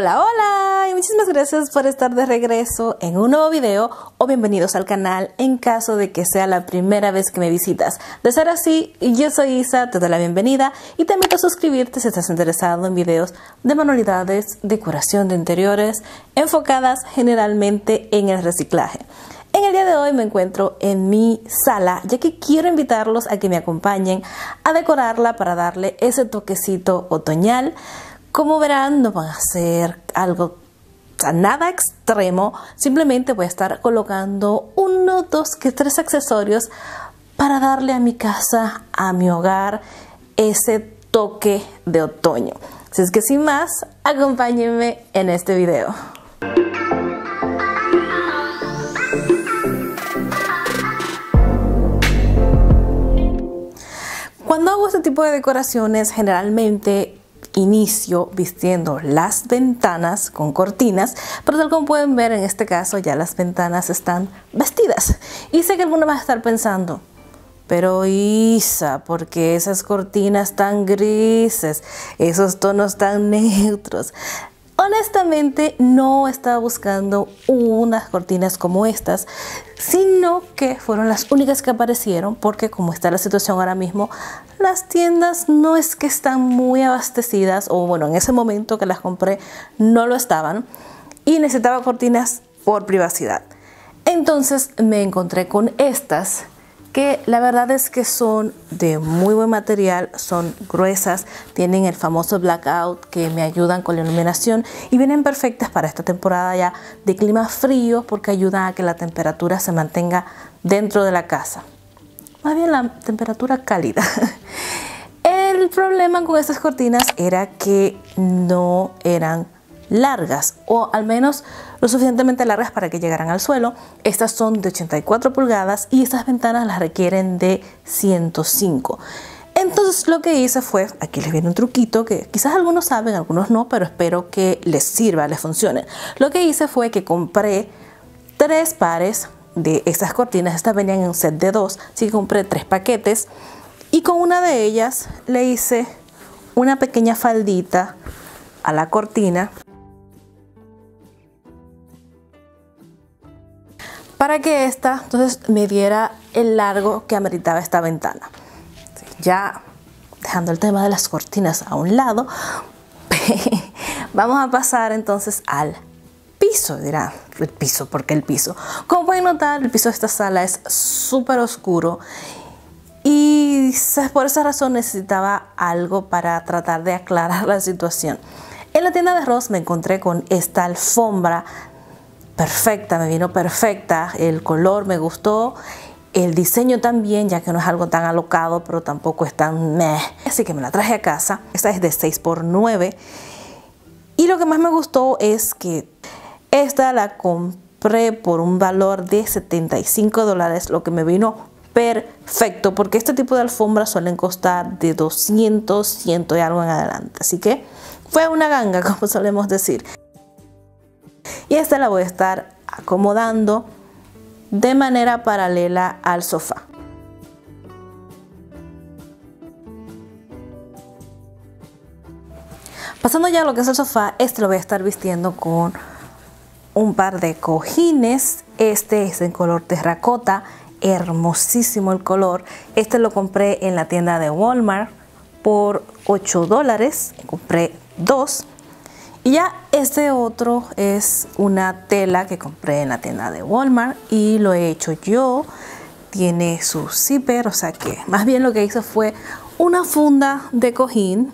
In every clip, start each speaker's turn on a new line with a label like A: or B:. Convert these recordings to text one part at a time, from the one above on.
A: Hola, hola y muchísimas gracias por estar de regreso en un nuevo video o bienvenidos al canal en caso de que sea la primera vez que me visitas. De ser así, yo soy Isa, te doy la bienvenida y te invito a suscribirte si estás interesado en videos de manualidades, decoración de interiores, enfocadas generalmente en el reciclaje. En el día de hoy me encuentro en mi sala ya que quiero invitarlos a que me acompañen a decorarla para darle ese toquecito otoñal como verán, no van a ser algo nada extremo, simplemente voy a estar colocando uno, dos, que tres accesorios para darle a mi casa, a mi hogar, ese toque de otoño. Así es que sin más, acompáñenme en este video. Cuando hago este tipo de decoraciones, generalmente inicio vistiendo las ventanas con cortinas, pero tal como pueden ver en este caso ya las ventanas están vestidas. Y sé que alguno va a estar pensando, pero Isa, ¿por qué esas cortinas tan grises, esos tonos tan neutros? Honestamente no estaba buscando unas cortinas como estas, sino que fueron las únicas que aparecieron porque como está la situación ahora mismo, las tiendas no es que están muy abastecidas o bueno, en ese momento que las compré no lo estaban y necesitaba cortinas por privacidad. Entonces me encontré con estas que la verdad es que son de muy buen material, son gruesas, tienen el famoso blackout que me ayudan con la iluminación y vienen perfectas para esta temporada ya de clima frío porque ayudan a que la temperatura se mantenga dentro de la casa. Más bien la temperatura cálida. El problema con estas cortinas era que no eran largas o al menos lo suficientemente largas para que llegaran al suelo. Estas son de 84 pulgadas y estas ventanas las requieren de 105. Entonces lo que hice fue, aquí les viene un truquito que quizás algunos saben, algunos no, pero espero que les sirva, les funcione. Lo que hice fue que compré tres pares de estas cortinas, estas venían en un set de dos, así que compré tres paquetes y con una de ellas le hice una pequeña faldita a la cortina para que esta entonces me diera el largo que ameritaba esta ventana. Ya dejando el tema de las cortinas a un lado, vamos a pasar entonces al piso, dirá, el piso, ¿por qué el piso? Como pueden notar, el piso de esta sala es súper oscuro y por esa razón necesitaba algo para tratar de aclarar la situación. En la tienda de Ross me encontré con esta alfombra perfecta, me vino perfecta, el color me gustó, el diseño también, ya que no es algo tan alocado, pero tampoco es tan meh. Así que me la traje a casa, esta es de 6x9 y lo que más me gustó es que esta la compré por un valor de 75 dólares, lo que me vino perfecto, porque este tipo de alfombras suelen costar de 200, 100 y algo en adelante. Así que fue una ganga, como solemos decir y esta la voy a estar acomodando de manera paralela al sofá. Pasando ya a lo que es el sofá, este lo voy a estar vistiendo con un par de cojines. Este es en color terracota, hermosísimo el color. Este lo compré en la tienda de Walmart por 8 dólares. Compré dos. Y ya este otro es una tela que compré en la tienda de Walmart y lo he hecho yo. Tiene su zipper, o sea que más bien lo que hice fue una funda de cojín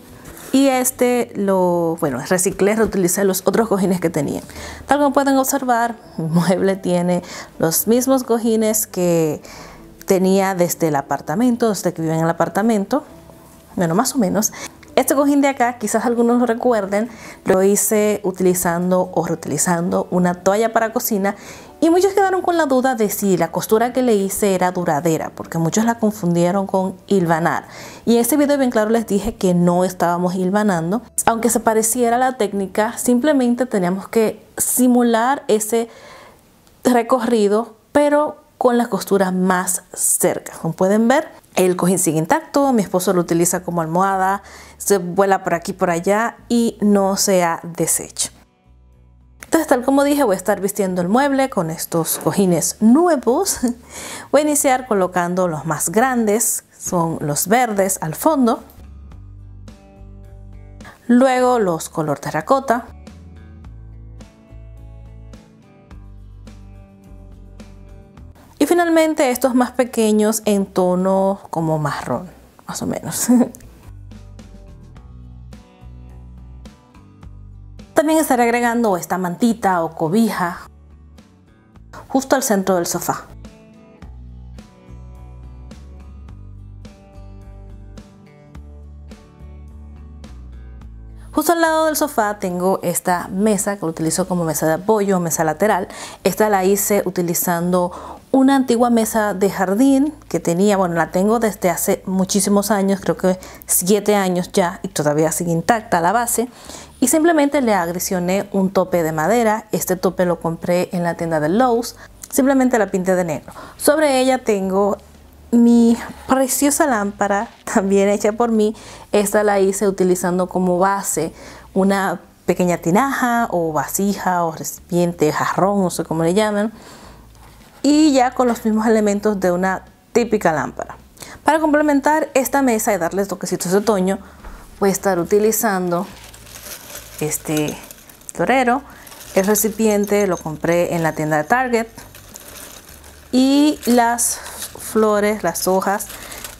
A: y este lo, bueno, reciclé, reutilicé los otros cojines que tenía. Tal como pueden observar, mi mueble tiene los mismos cojines que tenía desde el apartamento, desde que vivo en el apartamento, bueno, más o menos. Este cojín de acá, quizás algunos lo recuerden, lo hice utilizando o reutilizando una toalla para cocina y muchos quedaron con la duda de si la costura que le hice era duradera, porque muchos la confundieron con hilvanar. Y en este video bien claro les dije que no estábamos hilvanando. Aunque se pareciera la técnica, simplemente teníamos que simular ese recorrido, pero con las costuras más cerca. Como pueden ver, el cojín sigue intacto, mi esposo lo utiliza como almohada, se vuela por aquí por allá y no se ha deshecho. Entonces, tal como dije, voy a estar vistiendo el mueble con estos cojines nuevos. Voy a iniciar colocando los más grandes, son los verdes al fondo. Luego los color terracota. Y finalmente estos más pequeños en tono como marrón, más o menos. También estaré agregando esta mantita o cobija justo al centro del sofá. Justo al lado del sofá tengo esta mesa que utilizo como mesa de apoyo, mesa lateral. Esta la hice utilizando una antigua mesa de jardín que tenía, bueno, la tengo desde hace muchísimos años, creo que siete años ya y todavía sigue intacta la base. Y simplemente le agresioné un tope de madera. Este tope lo compré en la tienda de Lowe's. Simplemente la pinté de negro. Sobre ella tengo mi preciosa lámpara, también hecha por mí, esta la hice utilizando como base una pequeña tinaja o vasija o recipiente, jarrón, no sé cómo le llaman, y ya con los mismos elementos de una típica lámpara. Para complementar esta mesa y darles toquecitos de otoño, voy a estar utilizando este florero. El recipiente lo compré en la tienda de Target y las flores, las hojas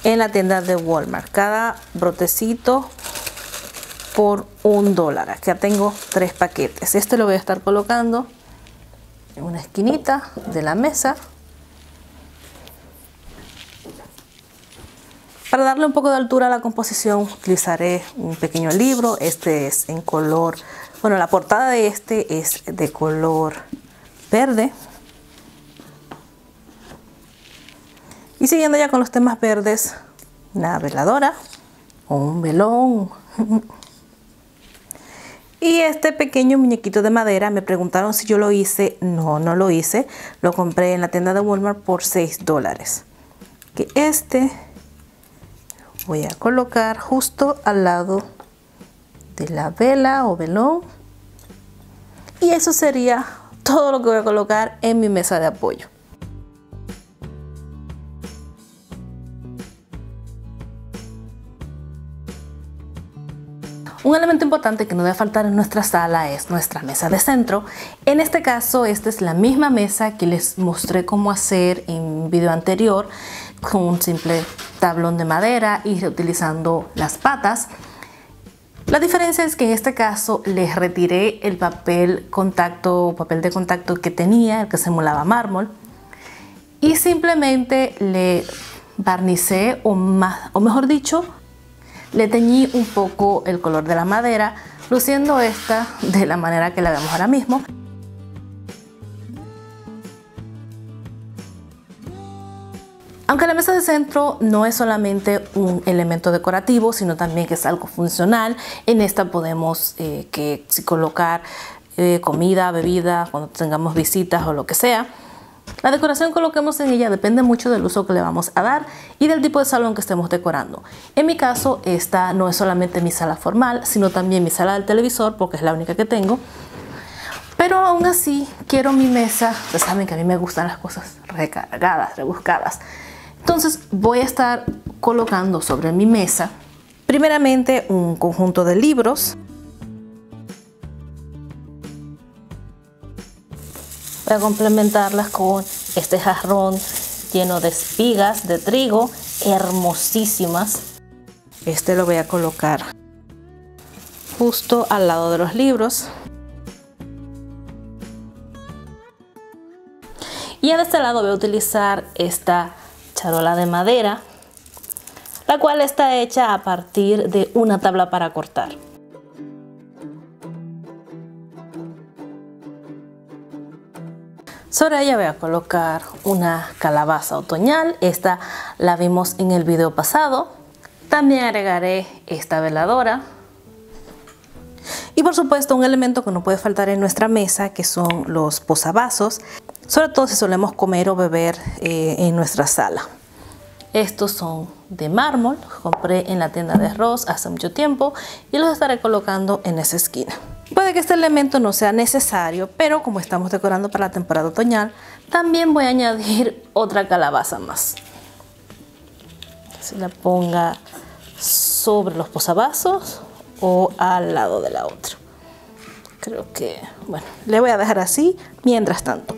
A: en la tienda de Walmart. Cada brotecito por un dólar. Acá tengo tres paquetes. Este lo voy a estar colocando en una esquinita de la mesa. Para darle un poco de altura a la composición utilizaré un pequeño libro. Este es en color, bueno la portada de este es de color verde. Y siguiendo ya con los temas verdes, una veladora o un velón. Y este pequeño muñequito de madera, me preguntaron si yo lo hice. No, no lo hice. Lo compré en la tienda de Walmart por 6 dólares. Que este voy a colocar justo al lado de la vela o velón. Y eso sería todo lo que voy a colocar en mi mesa de apoyo. Un elemento importante que no debe faltar en nuestra sala es nuestra mesa de centro. En este caso, esta es la misma mesa que les mostré cómo hacer en un video anterior con un simple tablón de madera y reutilizando las patas. La diferencia es que en este caso les retiré el papel contacto, papel de contacto que tenía, el que simulaba mármol, y simplemente le barnicé o, más, o mejor dicho, le teñí un poco el color de la madera, luciendo esta de la manera que la vemos ahora mismo. Aunque la mesa de centro no es solamente un elemento decorativo, sino también que es algo funcional, en esta podemos eh, que, colocar eh, comida, bebida, cuando tengamos visitas o lo que sea. La decoración que coloquemos en ella depende mucho del uso que le vamos a dar y del tipo de salón que estemos decorando. En mi caso, esta no es solamente mi sala formal, sino también mi sala del televisor, porque es la única que tengo. Pero aún así, quiero mi mesa, ustedes saben que a mí me gustan las cosas recargadas, rebuscadas. Entonces voy a estar colocando sobre mi mesa, primeramente un conjunto de libros, Voy a complementarlas con este jarrón lleno de espigas de trigo hermosísimas. Este lo voy a colocar justo al lado de los libros. Y de este lado voy a utilizar esta charola de madera, la cual está hecha a partir de una tabla para cortar. Sobre ella voy a colocar una calabaza otoñal. Esta la vimos en el video pasado. También agregaré esta veladora. Y por supuesto un elemento que no puede faltar en nuestra mesa que son los posavasos. Sobre todo si solemos comer o beber eh, en nuestra sala. Estos son de mármol, compré en la tienda de Ross hace mucho tiempo y los estaré colocando en esa esquina. Puede que este elemento no sea necesario, pero como estamos decorando para la temporada otoñal, también voy a añadir otra calabaza más. Se la ponga sobre los posavasos o al lado de la otra. Creo que, bueno, le voy a dejar así mientras tanto.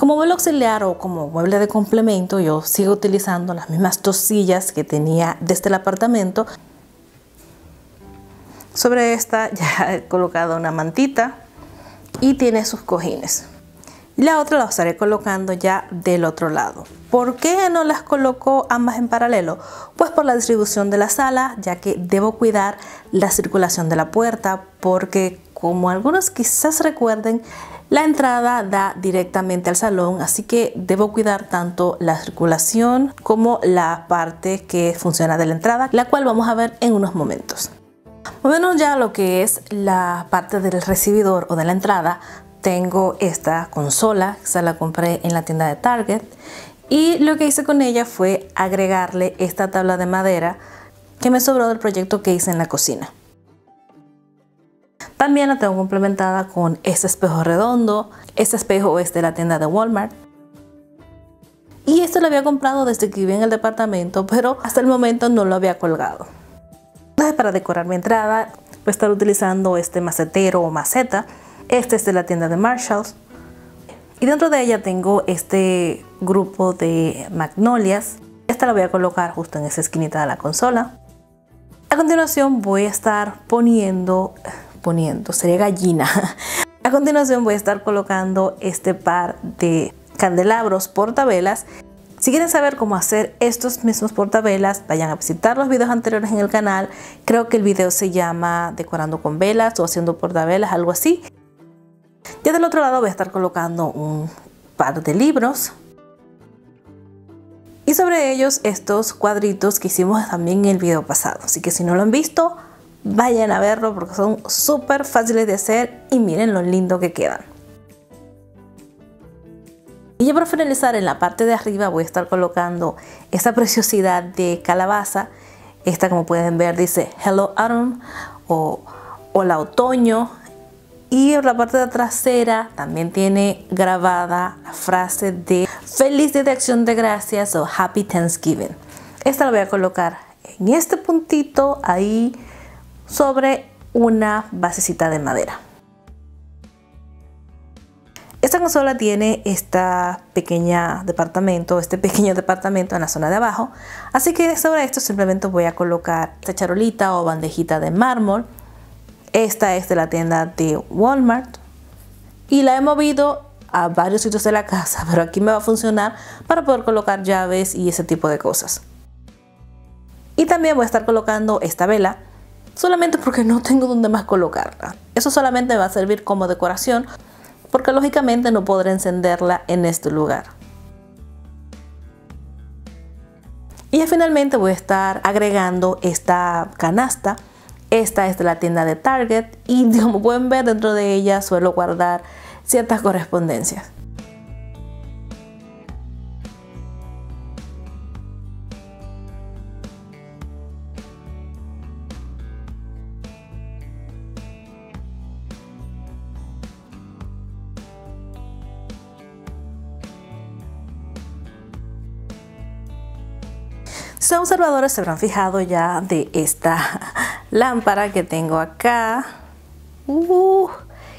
A: Como mueble auxiliar o como mueble de complemento, yo sigo utilizando las mismas dos sillas que tenía desde el apartamento. Sobre esta ya he colocado una mantita y tiene sus cojines. Y la otra la estaré colocando ya del otro lado. ¿Por qué no las coloco ambas en paralelo? Pues por la distribución de la sala, ya que debo cuidar la circulación de la puerta, porque como algunos quizás recuerden, la entrada da directamente al salón, así que debo cuidar tanto la circulación como la parte que funciona de la entrada, la cual vamos a ver en unos momentos. Moviendo ya a lo que es la parte del recibidor o de la entrada, tengo esta consola, se la compré en la tienda de Target y lo que hice con ella fue agregarle esta tabla de madera que me sobró del proyecto que hice en la cocina. También la tengo complementada con este espejo redondo. Este espejo es de la tienda de Walmart. Y esto lo había comprado desde que vivía en el departamento, pero hasta el momento no lo había colgado. Para decorar mi entrada, voy a estar utilizando este macetero o maceta. Este es de la tienda de Marshalls. Y dentro de ella tengo este grupo de magnolias. Esta la voy a colocar justo en esa esquinita de la consola. A continuación voy a estar poniendo poniendo, sería gallina. A continuación voy a estar colocando este par de candelabros portavelas. Si quieren saber cómo hacer estos mismos portavelas, vayan a visitar los videos anteriores en el canal. Creo que el video se llama Decorando con velas o haciendo portavelas, algo así. Ya del otro lado voy a estar colocando un par de libros. Y sobre ellos estos cuadritos que hicimos también en el video pasado. Así que si no lo han visto, Vayan a verlo porque son súper fáciles de hacer y miren lo lindo que quedan. Y ya para finalizar en la parte de arriba voy a estar colocando esta preciosidad de calabaza. Esta como pueden ver dice Hello Autumn o Hola Otoño. Y en la parte de trasera también tiene grabada la frase de Feliz Día de Acción de Gracias o Happy Thanksgiving. Esta la voy a colocar en este puntito ahí sobre una basecita de madera. Esta consola tiene esta pequeña departamento, este pequeño departamento en la zona de abajo, así que sobre esto simplemente voy a colocar esta charolita o bandejita de mármol. Esta es de la tienda de Walmart y la he movido a varios sitios de la casa, pero aquí me va a funcionar para poder colocar llaves y ese tipo de cosas. Y también voy a estar colocando esta vela solamente porque no tengo donde más colocarla. Eso solamente va a servir como decoración porque lógicamente no podré encenderla en este lugar. Y ya finalmente voy a estar agregando esta canasta. Esta es de la tienda de Target y como pueden ver dentro de ella suelo guardar ciertas correspondencias. Observadores se habrán fijado ya de esta lámpara que tengo acá. Uh,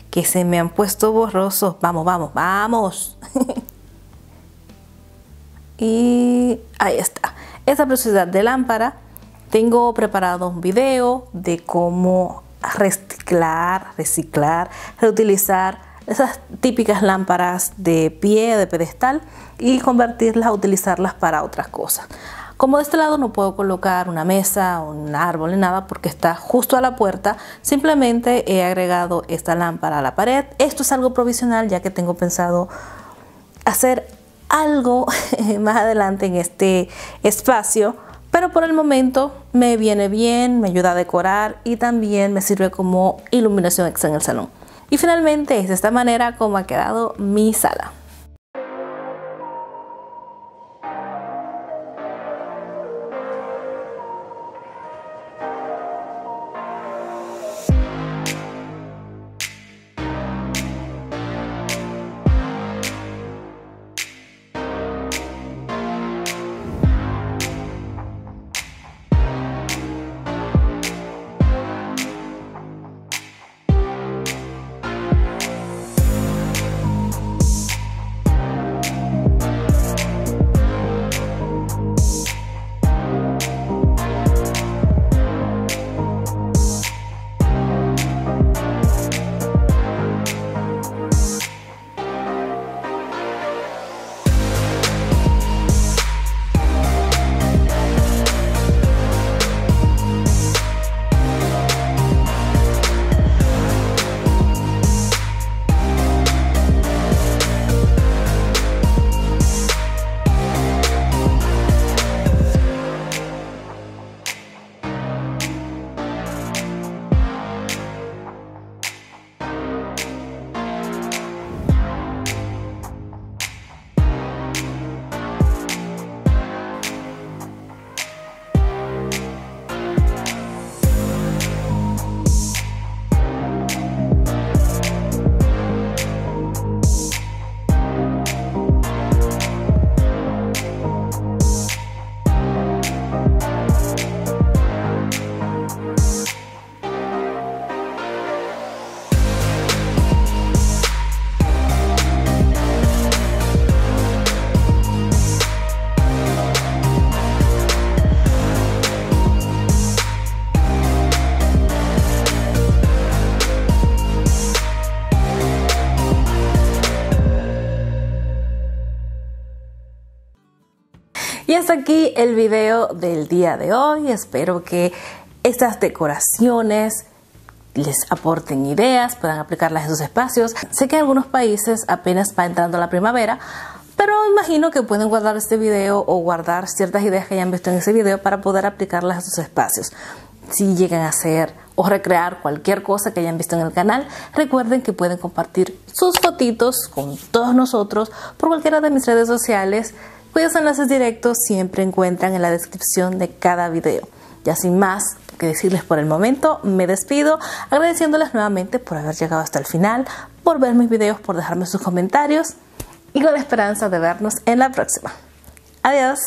A: que se me han puesto borrosos. Vamos, vamos, vamos. y ahí está. Esta preciosidad de lámpara. Tengo preparado un video de cómo reciclar, reciclar, reutilizar esas típicas lámparas de pie, de pedestal y convertirlas utilizarlas para otras cosas. Como de este lado no puedo colocar una mesa, un árbol ni nada porque está justo a la puerta, simplemente he agregado esta lámpara a la pared. Esto es algo provisional ya que tengo pensado hacer algo más adelante en este espacio, pero por el momento me viene bien, me ayuda a decorar y también me sirve como iluminación extra en el salón. Y finalmente es de esta manera como ha quedado mi sala. Hasta aquí el video del día de hoy. Espero que estas decoraciones les aporten ideas, puedan aplicarlas en sus espacios. Sé que en algunos países apenas va entrando la primavera, pero imagino que pueden guardar este video o guardar ciertas ideas que hayan visto en ese video para poder aplicarlas a sus espacios. Si llegan a hacer o recrear cualquier cosa que hayan visto en el canal, recuerden que pueden compartir sus fotitos con todos nosotros por cualquiera de mis redes sociales, cuyos enlaces directos siempre encuentran en la descripción de cada video. Ya sin más que decirles por el momento, me despido agradeciéndoles nuevamente por haber llegado hasta el final, por ver mis videos, por dejarme sus comentarios y con la esperanza de vernos en la próxima. Adiós.